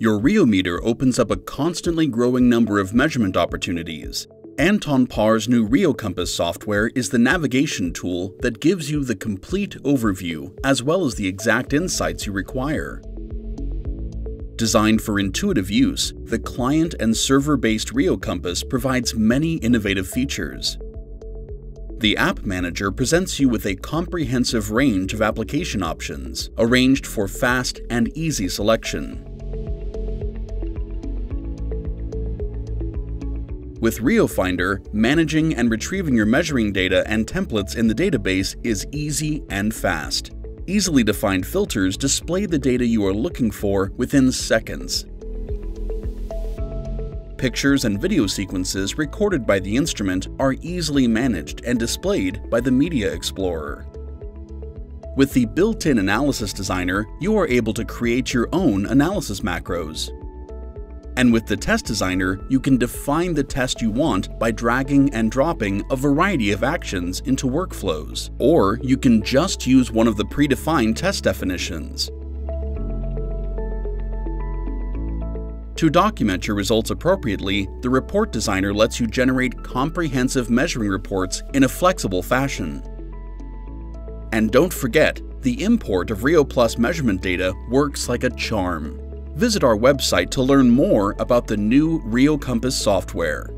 Your Rheometer opens up a constantly growing number of measurement opportunities. Anton Paar's new RheoCompass software is the navigation tool that gives you the complete overview as well as the exact insights you require. Designed for intuitive use, the client and server-based RheoCompass provides many innovative features. The App Manager presents you with a comprehensive range of application options, arranged for fast and easy selection. With RheoFinder, managing and retrieving your measuring data and templates in the database is easy and fast. Easily defined filters display the data you are looking for within seconds. Pictures and video sequences recorded by the instrument are easily managed and displayed by the Media Explorer. With the built-in Analysis Designer, you are able to create your own analysis macros. And with the Test Designer, you can define the test you want by dragging and dropping a variety of actions into workflows. Or you can just use one of the predefined test definitions. To document your results appropriately, the Report Designer lets you generate comprehensive measuring reports in a flexible fashion. And don't forget, the import of Rheoplus measurement data works like a charm. Visit our website to learn more about the new RheoCompass software.